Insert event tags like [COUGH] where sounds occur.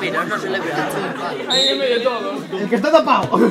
Mira, no se le ve. Ahí en medio de todo. El que está tapado. [LAUGHS]